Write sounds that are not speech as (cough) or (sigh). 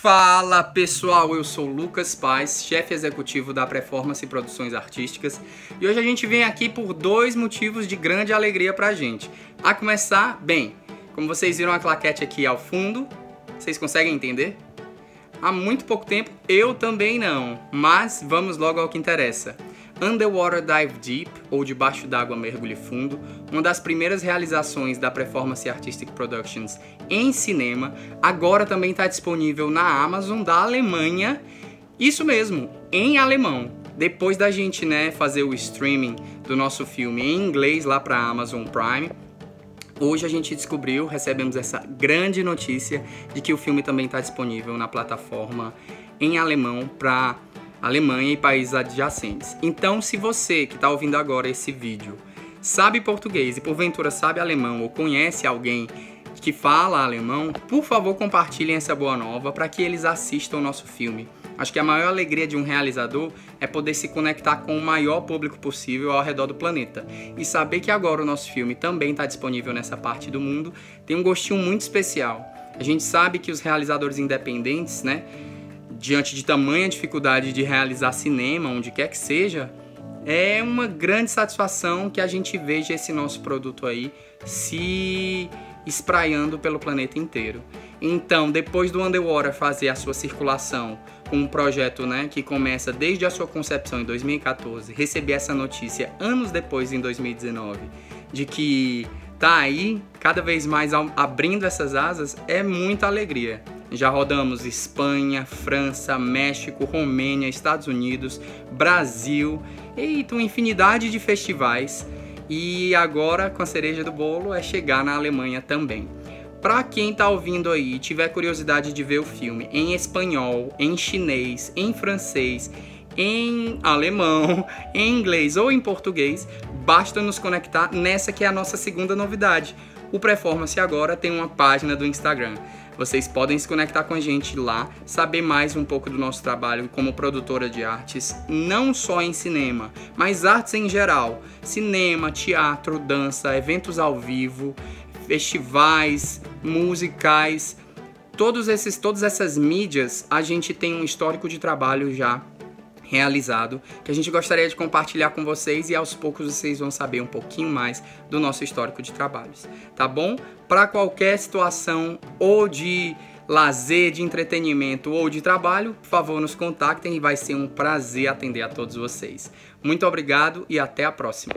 Fala pessoal, eu sou Lucas Paz, chefe executivo da Performance Produções Artísticas e hoje a gente vem aqui por dois motivos de grande alegria pra gente. A começar, bem, como vocês viram a claquete aqui ao fundo, vocês conseguem entender? Há muito pouco tempo eu também não, mas vamos logo ao que interessa. Underwater Dive Deep, ou Debaixo d'Água Mergulhe Fundo, uma das primeiras realizações da Performance Artistic Productions em cinema, agora também está disponível na Amazon da Alemanha. Isso mesmo, em alemão. Depois da gente né, fazer o streaming do nosso filme em inglês lá para a Amazon Prime, Hoje a gente descobriu, recebemos essa grande notícia de que o filme também está disponível na plataforma em alemão para Alemanha e países adjacentes. Então, se você que está ouvindo agora esse vídeo sabe português e porventura sabe alemão ou conhece alguém que fala alemão, por favor compartilhem essa boa nova para que eles assistam o nosso filme. Acho que a maior alegria de um realizador é poder se conectar com o maior público possível ao redor do planeta. E saber que agora o nosso filme também está disponível nessa parte do mundo tem um gostinho muito especial. A gente sabe que os realizadores independentes, né, diante de tamanha dificuldade de realizar cinema, onde quer que seja, é uma grande satisfação que a gente veja esse nosso produto aí se espraiando pelo planeta inteiro. Então, depois do Underwater fazer a sua circulação com um projeto né, que começa desde a sua concepção em 2014, receber essa notícia anos depois, em 2019, de que tá aí cada vez mais abrindo essas asas, é muita alegria. Já rodamos Espanha, França, México, Romênia, Estados Unidos, Brasil, eita, uma infinidade de festivais. E agora, com a cereja do bolo, é chegar na Alemanha também. Para quem tá ouvindo aí e tiver curiosidade de ver o filme em espanhol, em chinês, em francês, em alemão, (laughs) em inglês ou em português, basta nos conectar nessa que é a nossa segunda novidade. O Performance agora tem uma página do Instagram. Vocês podem se conectar com a gente lá, saber mais um pouco do nosso trabalho como produtora de artes, não só em cinema, mas artes em geral: cinema, teatro, dança, eventos ao vivo, festivais, musicais. Todos esses, todas essas mídias, a gente tem um histórico de trabalho já realizado que a gente gostaria de compartilhar com vocês e aos poucos vocês vão saber um pouquinho mais do nosso histórico de trabalhos, tá bom? Para qualquer situação ou de lazer, de entretenimento ou de trabalho, por favor, nos contactem e vai ser um prazer atender a todos vocês. Muito obrigado e até a próxima.